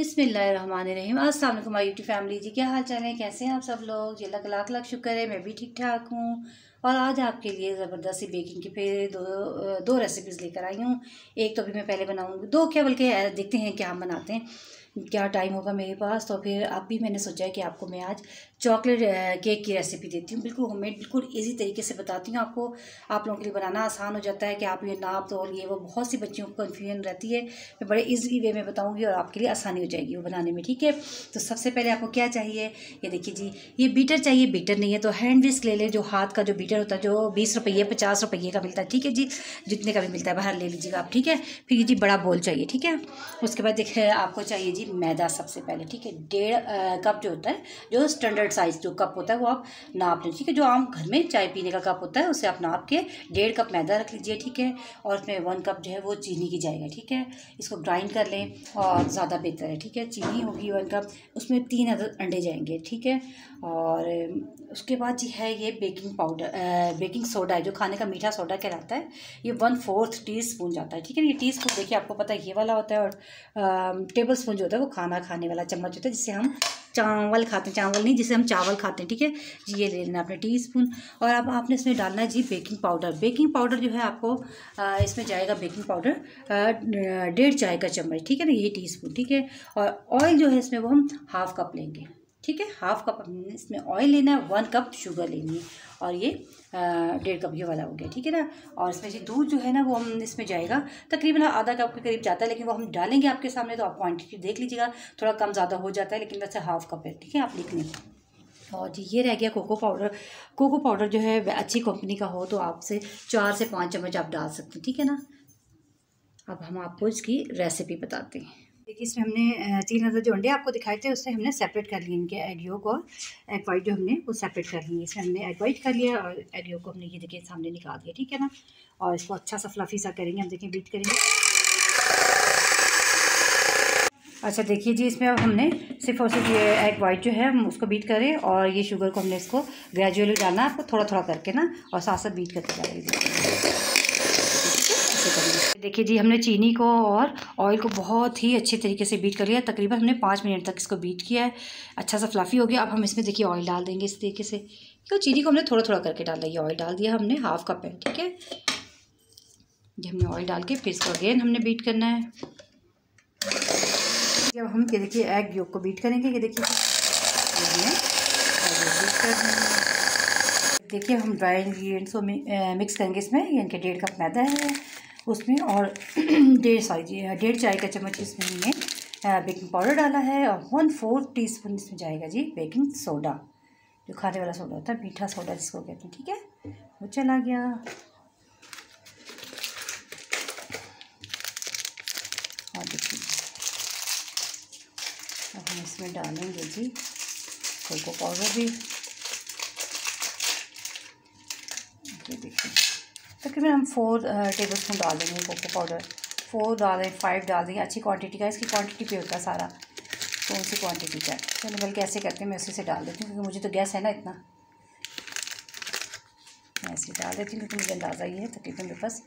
बिसमीम अस्सलाम वालेकुम यूट्यूब फैमिली जी, क्या हाल चाल है? कैसे हैं आप सब लोग? जी का लाख लाख शुक्र है, मैं भी ठीक ठाक हूँ। और आज आपके लिए ज़बरदस्ती बेकिंग की फिर दो दो रेसिपीज़ लेकर आई हूँ। एक तो अभी मैं पहले बनाऊँगी, दो क्या, बल्कि देखते हैं क्या हम बनाते हैं। क्या टाइम होगा मेरे पास? तो फिर अब भी मैंने सोचा है कि आपको मैं आज चॉकलेट केक की रेसिपी देती हूँ। बिल्कुल होममेड बिल्कुल इजी तरीके से बताती हूँ आपको। आप लोगों के लिए बनाना आसान हो जाता है कि आप ये नाप तो और ये वो बहुत सी बच्चियों को कन्फ्यूज़न रहती है। मैं बड़े ईजी वे में बताऊँगी और आपके लिए आसानी हो जाएगी वो बनाने में, ठीक है? तो सबसे पहले आपको क्या चाहिए? ये देखिए जी, ये बीटर चाहिए। बीटर नहीं है तो हैंड विस्क ले लें, जो हाथ का जो बीटर होता है, जो बीस रुपये, पचास रुपये का मिलता है, ठीक है जी? जितने का भी मिलता है, बाहर ले लीजिएगा आप, ठीक है? फिर ये जी बड़ा बोल चाहिए, ठीक है? उसके बाद देखिए, आपको चाहिए जी मैदा सबसे पहले, ठीक है? डेढ़ कप जो होता है, जो स्टैंडर्ड साइज़ जो कप होता है, वो आप नाप लें, ठीक है? जो आम घर में चाय पीने का कप होता है, उसे आप नाप के डेढ़ कप मैदा रख लीजिए, ठीक है? और उसमें वन कप जो है, वो चीनी की जाएगा, ठीक है? इसको ग्राइंड कर लें और ज़्यादा बेहतर है, ठीक है? चीनी होगी वन कप उसमें तीन अंडे जाएँगे, ठीक है? और उसके बाद जी है ये बेकिंग पाउडर बेकिंग सोडा है जो खाने का मीठा सोडा कहलाता है ये वन फोर्थ टी स्पून जाता है ठीक है ये टी स्पून देखिए आपको पता है ये वाला होता है और टेबल स्पून जो होता है वो खाना खाने वाला चम्मच होता है जिससे हम चावल खाते हैं चावल नहीं जिसे हम चावल खाते हैं ठीक है? जी ये ले लेना आपने टी स्पून और अब आपने इसमें डालना है जी बेकिंग पाउडर बेकिंग पाउडर जो है आपको आ, इसमें जाएगा बेकिंग पाउडर डेढ़ चाय का चम्मच ठीक है ना? ये टी स्पून ठीक है? और ऑयल जो है इसमें वो हम हाफ़ कप लेंगे। ठीक है? हाफ़ कप हमने इसमें ऑयल लेना है वन कप शुगर लेनी है। और ये डेढ़ कप ये वाला हो गया, ठीक है ना? और इसमें से दूध जो है ना, वो हम इसमें जाएगा। तकरीबन आधा कप के करीब जाता है, लेकिन वो हम डालेंगे आपके सामने तो आप क्वांटिटी देख लीजिएगा। थोड़ा कम ज़्यादा हो जाता है, लेकिन वैसे हाफ़ कप है, ठीक है? आप लिख लें। और ये रह गया कोको पाउडर कोको पाउडर जो है अच्छी कंपनी का हो तो आपसे चार से पाँच चम्मच आप डाल सकते हैं, ठीक है ना? अब हम आपको इसकी रेसिपी बताते हैं। देखिए इसमें हमने तीन हज़ार जो अंडे आपको दिखाए थे, उससे हमने सेपरेट कर लिए इनके एग योग और एग वाइट जो हमने, वो सेपरेट कर लिए। इसमें हमने एग वाइट कर लिया और एग योग को हमने ये देखिए सामने निकाल दिया, ठीक है ना? और इसको अच्छा सा फ्लफ़ी सा करेंगे, हम देखिए बीट करेंगे। अच्छा देखिए जी, इसमें अब हमने सिर्फ़ और सिर्फ़ ये एग वाइट जो है, हम उसको बीट करें और ये शुगर को हमने इसको ग्रेजुअली डालना है, आपको थोड़ा थोड़ा करके ना, और साथ साथ बीट करके डालेंगे देखिए जी, हमने चीनी को और ऑयल को बहुत ही अच्छे तरीके से बीट कर लिया। तकरीबन हमने पाँच मिनट तक इसको बीट किया है। अच्छा सा फ्लफ़ी हो गया। अब हम इसमें देखिए ऑयल डाल देंगे इस तरीके से। तो चीनी को हमने थोड़ा थोड़ा करके डाल दिया। ऑयल डाल दिया हमने हाफ़ कप है, ठीक है? ये हमने ऑयल डाल के फिर इसको अगेन हमने बीट करना है। अब हम ये देखिए एग योग को बीट करेंगे। ये देखिए देखिए हम ड्राई इंग्रीडियंट्स को मिक्स करेंगे इसमें। ये इनके डेढ़ कप मैदा है। उसमें और डेढ़ सॉरी डेढ़ चाय का चम्मच इसमें हमने बेकिंग पाउडर डाला है और वन फोर्थ टी स्पून इसमें जाएगा जी बेकिंग सोडा, जो खाने वाला सोडा होता है, मीठा सोडा जिसको कहते हैं, ठीक है? वो चला गया। और देखिए, अब हम इसमें डालेंगे जी कोको पाउडर भी। देखिए। तकरीबन हम फोर टेबल स्पून डाल देंगे कोको पाउडर फोर डाल फाइव डाल देंगे. अच्छी क्वांटिटी का, इसकी क्वांटिटी पे होता है सारा. कौन सी क्वांटिटी का? चलो, बल्कि ऐसे करते हैं, मैं उसी से डाल देती हूँ, क्योंकि मुझे तो गैस है ना इतना. मैं ऐसे डाल देती हूँ, क्योंकि मुझे अंदाज़ा ही है, तकरीबन मेरे पास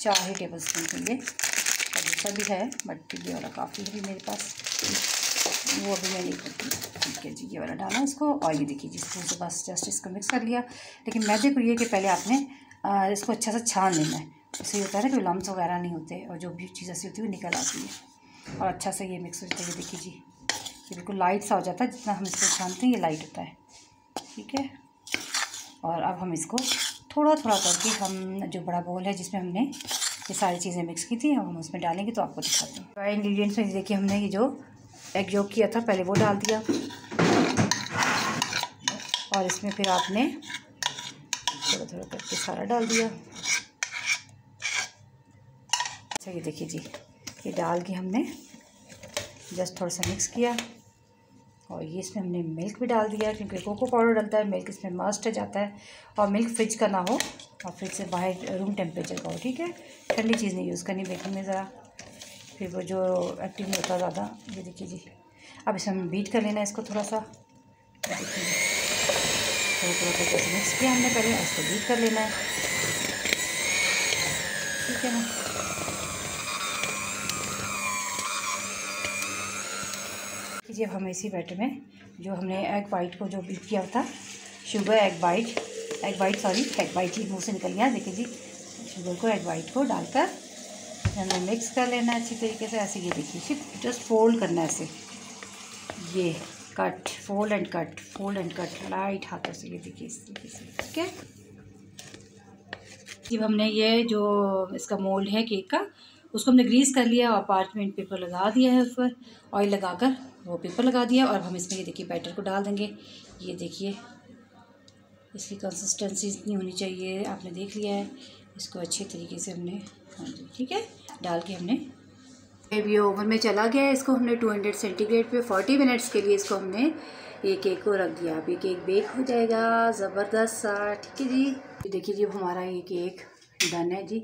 चार ही टेबल स्पून के और दूसरा भी है बट ये वाला काफ़ी है मेरे पास. वो अभी मैं नहीं करती ठीक है जी ये वाला डाला, इसको ये देखिए, जिस स्पून से बस जस्ट इसको मिक्स कर लिया. लेकिन मैदे को ये कि पहले आपने इसको अच्छा सा छान लेना है। उससे होता है ना कि लम्स वगैरह नहीं होते और जो भी चीज़ ऐसी होती है वो निकल आती है। और अच्छा से ये मिक्स हो जाता है देखिए जी। ये बिल्कुल लाइट सा हो जाता है, जितना हम इसको छानते हैं, ये लाइट होता है। ठीक है? और अब हम इसको थोड़ा थोड़ा करके हम जो बड़ा बोल है, जिसमें हमने ये सारी चीज़ें मिक्स की थी हम उसमें डालेंगे तो आपको दिखाते हैं। ड्राई इंग्रेडिएंट्स में देखिए हमने ये जो एग योग किया था, पहले वो डाल दिया। और इसमें फिर आपने थोड़ा थोड़ा करके सारा डाल दिया। अच्छा ये देखिए जी, ये डाल के हमने जस्ट थोड़ा सा मिक्स किया और ये इसमें हमने मिल्क भी डाल दिया, क्योंकि कोको पाउडर डलता है मिल्क इसमें मस्ट जाता है और मिल्क फ्रिज का ना हो और फ्रिज से बाहर रूम टेम्परेचर का हो, ठीक है? ठंडी चीज़ नहीं यूज़ करनी बेकिंग में ज़रा फिर वो जो एक्टिव नहीं होता ज़्यादा, ये देखिए जी। अब इसमें बीट कर लेना है इसको थोड़ा सा। देखिए थोड़ा थोड़ा करके मिक्स किया हमने पहले इसको बीट कर लेना है। ठीक है ना? जी अब हमें इसी बैटर में जो हमने एग वाइट को जो बीट किया था sugar egg white egg white sorry egg white ही मुँह से निकल गया। देखिए जी शुगर को एग वाइट को डालकर हमें मिक्स कर लेना है अच्छी तरीके से। ऐसे ये देखिए सिर्फ़ जस्ट फोल्ड करना है ऐसे ये। Cut fold and cut fold and cut light हाथों से, ये देखिए इस तरीके से, ठीक है? जब हमने ये जो इसका मोल्ड है केक का, उसको हमने ग्रीस कर लिया और पार्चमेंट पेपर लगा दिया है उस पर ऑयल लगाकर वो पेपर लगा दिया और हम इसमें ये देखिए बैटर को डाल देंगे। ये देखिए, इसकी कंसिस्टेंसी इतनी होनी चाहिए, आपने देख लिया है। इसको अच्छे तरीके से हमने हाँ ठीक है? डाल के हमने अभी ओवन में चला गया है। इसको हमने 200 सेंटीग्रेड पे 40 मिनट्स के लिए इसको हमने ये केक को रख दिया। अब ये केक बेक हो जाएगा। ज़बरदस्त सा, ठीक है जी? देखिए जी हमारा ये केक डन है जी।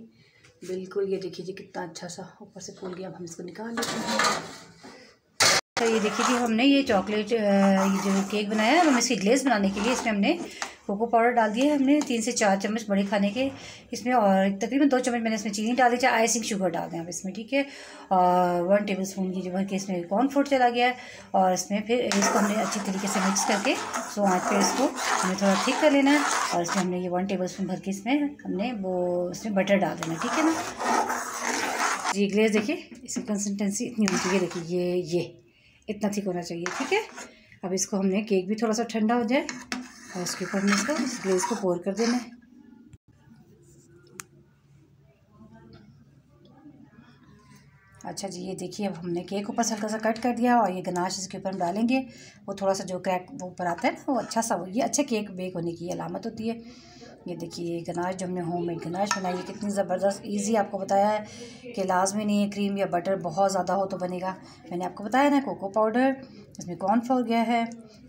बिल्कुल, ये देखिए जी, कितना अच्छा सा ऊपर से फूल गया। अब हम इसको निकाल लेते हैं। तो ये देखिए जी, हमने ये चॉकलेट ये जो केक बनाया है, हम इसकी ग्लेस बनाने के लिए इसमें हमने कोको पाउडर डाल दिया है। हमने तीन से चार चम्मच बड़े खाने के इसमें और तकरीबन दो चम्मच मैंने इसमें चीनी डाल चाहे आइसिंग शुगर डाल दें आप इसमें, ठीक है? और वन टेबल स्पून की जो भर के इसमें कॉर्न फ्रूट चला गया है और इसमें फिर इसको हमने अच्छी तरीके से मिक्स करके सो आँच पे इसको हमें थोड़ा ठीक कर लेना है और इसमें हमने ये वन टेबल स्पून भर के इसमें हमने वो इसमें बटर डाल देना ठीक है ना? जी ग्लेस देखिए, इसकी कंसिस्टेंसी इतनी होनी चाहिए देखिए ये ये। इतना ठीक होना चाहिए, ठीक है? अब इसको हमने केक भी थोड़ा सा ठंडा हो जाए और उसके ऊपर हमने इसको, इस ग्लेस को पोर कर देना है। अच्छा जी, ये देखिए, अब हमने केक ऊपर से हल्का सा कट कर दिया और ये गनाश इसके ऊपर हम डालेंगे। वो थोड़ा सा जो क्रैक वो ऊपर आता है ना, वो अच्छा सा वो ये अच्छे केक बेक होने की अलामत होती है। ये देखिए गनाश जो हमने होम मेड गनाश बनाई है, कितनी ज़बरदस्त इजी आपको बताया है कि लाजमी नहीं है क्रीम या बटर बहुत ज़्यादा हो तो बनेगा। मैंने आपको बताया ना कोको पाउडर इसमें कॉर्नफ्लोर गया है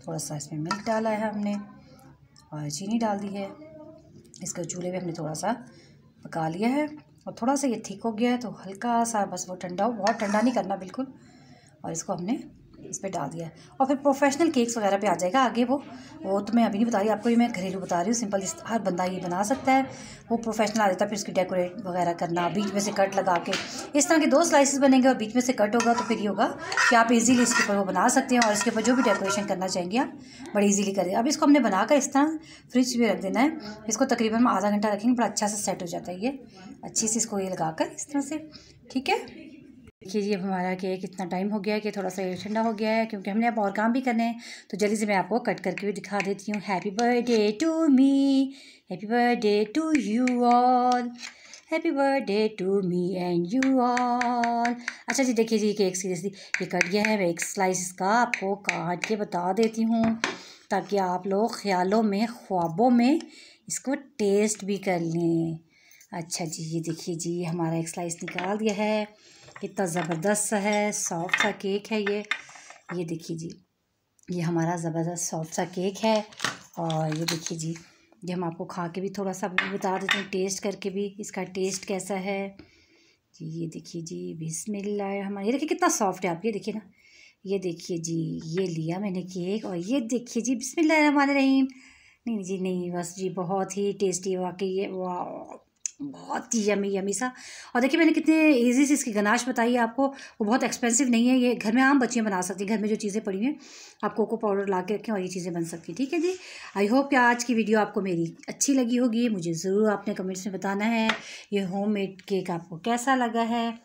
थोड़ा सा इसमें मिल्क डाला है हमने और चीनी डाल दी है। इसका चूल्हे पे हमने थोड़ा सा पका लिया है और थोड़ा सा ये थिक हो गया है तो हल्का सा बस वो ठंडा हो, बहुत ठंडा नहीं करना बिल्कुल और इसको हमने इस पर डाल दिया और फिर प्रोफेशनल केक्स वगैरह पे आ जाएगा आगे वो। वो तो मैं अभी नहीं बता रही, आपको ये मैं घरेलू बता रही हूँ। सिंपल इस, हर बंदा ये बना सकता है। वो प्रोफेशनल आ जाता है, फिर उसकी डेकोरेट वगैरह करना, बीच में से कट लगा के। इस तरह के दो स्लाइसिस बनेंगे और बीच में से कट होगा तो फिर ये होगा कि आप इजीली इसके ऊपर वो बना सकते हैं और इसके ऊपर जो भी डेकोरेशन करना चाहेंगे आप, बड़ी ईजिली करें। अब इसको हमने बनाकर इस तरह फ्रिज में रख देना है। इसको तकरीबन आधा घंटा रखेंगे, बड़ा अच्छा सा सेट हो जाता है ये। अच्छी से इसको ये लगाकर इस तरह से, ठीक है? देखिए जी, अब हमारा केक इतना टाइम हो गया है कि थोड़ा सा ठंडा हो गया है, क्योंकि हमने अब और काम भी करने हैं। तो जल्दी से मैं आपको कट करके भी दिखा देती हूँ। Happy birthday to me happy birthday to you all happy birthday to me and you all अच्छा जी, देखिए जी केक सीरियसली ये कट गया है। मैं एक स्लाइस इसका आपको काट के बता देती हूँ, ताकि आप लोग ख्यालों में, ख्वाबों में इसको टेस्ट भी कर लें। अच्छा जी, ये देखिए जी, हमारा एक स्लाइस निकाल दिया है। कितना ज़बरदस्त सा है, सॉफ्ट सा केक है ये। ये देखिए जी, ये हमारा ज़बरदस्त सॉफ्ट सा केक है और ये देखिए जी, ये हम आपको खा के भी थोड़ा सा बता देते हैं, टेस्ट करके भी इसका टेस्ट कैसा है। जी, ये देखिए जी, बिस्मिल्लाह हमारा ये देखिए कितना सॉफ्ट है आप, ये देखिए ना। ये देखिए जी, ये लिया मैंने केक और ये देखिए जी, बिस्मिल्लाह रहीम। नहीं जी, नहीं, बस जी, बहुत ही टेस्टी वाकई ये, वाह बहुत ही यमी यमी सा। और देखिए, मैंने कितने इजी से इसकी गनाश बताई है आपको। वो बहुत एक्सपेंसिव नहीं है, ये घर में आम बच्चियाँ बना सकती हैं। घर में जो चीज़ें पड़ी हैं, आप कोको पाउडर ला के रखें और ये चीज़ें बन सकती हैं। ठीक है जी? आई होप कि आज की वीडियो आपको मेरी अच्छी लगी होगी। मुझे ज़रूर आपने कमेंट्स में बताना है, ये होम मेड केक आपको कैसा लगा है?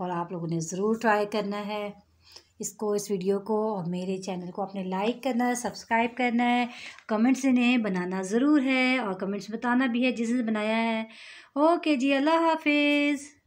और आप लोगों ने ज़रूर ट्राई करना है। इसको, इस वीडियो को और मेरे चैनल को अपने लाइक करना है सब्सक्राइब करना है, कमेंट्स इन्हें बनाना ज़रूर है और कमेंट्स बताना भी है जिसने बनाया है। ओके जी, अल्लाह हाफिज़।